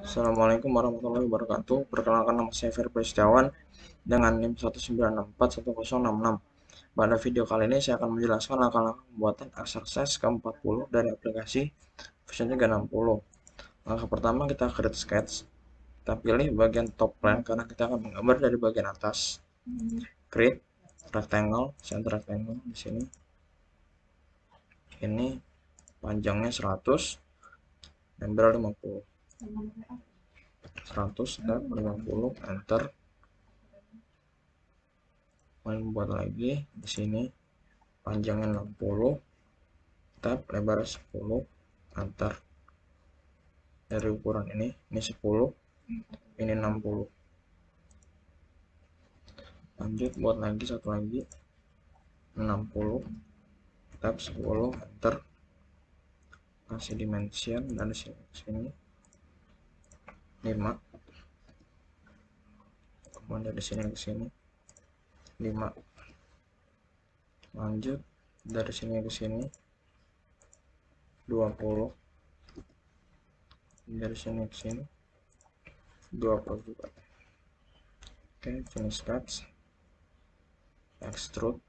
Assalamualaikum warahmatullahi wabarakatuh. Perkenalkan nama saya Ferry Setiawan dengan NIM 1941066. Pada video kali ini saya akan menjelaskan langkah-langkah pembuatan exercise ke-40 dari aplikasi Vision 360. Langkah pertama kita create sketch. Kita pilih bagian top plan karena kita akan menggambar dari bagian atas. Create rectangle, center rectangle di sini. Ini panjangnya 100 dan berat 50. 100 dan 50 enter. Kemudian buat lagi di sini. Panjangnya 60 tab lebar 10 enter. Dari ukuran ini ini 10 ini 60 lanjut buat lagi satu lagi. 60 tab 10 enter. Kasih dimension dari sini 5 kemudian dari sini ke sini 5 lanjut dari sini ke sini 20 dari sini ke sini 20 juga oke finish cuts extrude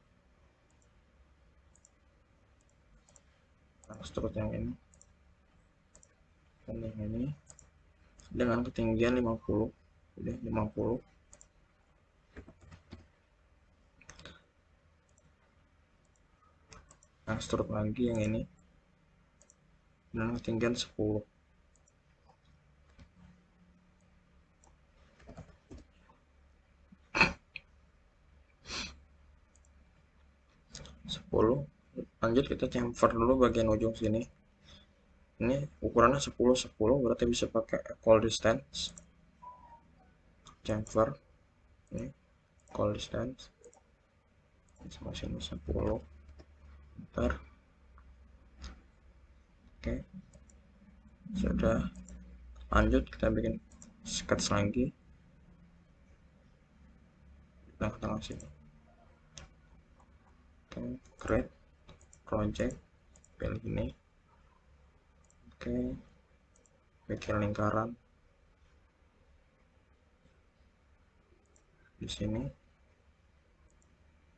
extrude yang ini. Dan yang ini dengan ketinggian 50 jadi 50 extrude lagi yang ini. Dengan ketinggian 10 10 lanjut kita chamfer dulu bagian ujung sini ini ukurannya 10 10 berarti bisa pakai equal distance. Chamfer. Ini equal distance. Sama sini 10 ntar. Oke. Sudah. Lanjut kita bikin sketch lagi. Kita ke tengah sini oke create project pilih ini oke. Bikin lingkaran. Di sini.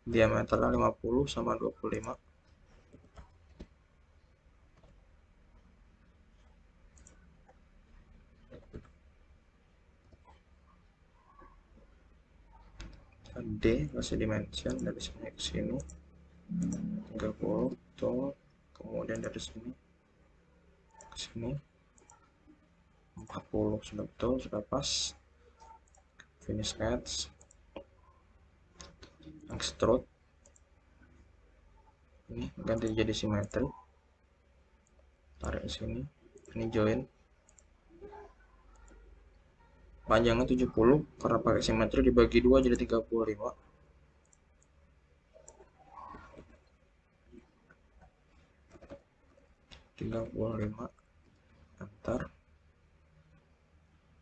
Diameternya 50 sama 25 D kasih dimension dari sini ke sini. 30 tuh kemudian dari sini sini. 40 sudah betul sudah pas. Finish sketch extrude ini ganti jadi simetri. Tarik sini. Ini join. Panjangnya 70 karena pakai simetri dibagi dua jadi 35 35 enter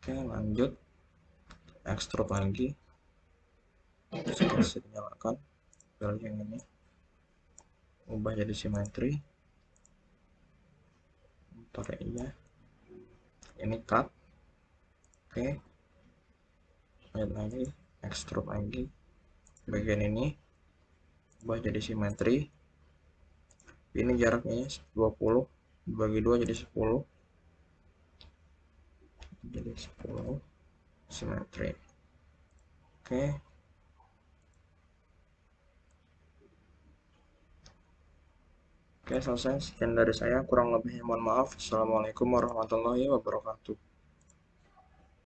oke lanjut. Extrude lagi. Bisa dinyalakan pilih yang ini ubah jadi simetri. Tarik ya ini cut. Oke. Lanjut lagi. Extrude lagi. Bagian ini ubah jadi simetri. Ini jaraknya 20 bagi dua jadi 10 jadi 10 simetri oke. Oke selesai sekian dari saya. Kurang lebihnya mohon maaf. Assalamualaikum warahmatullahi wabarakatuh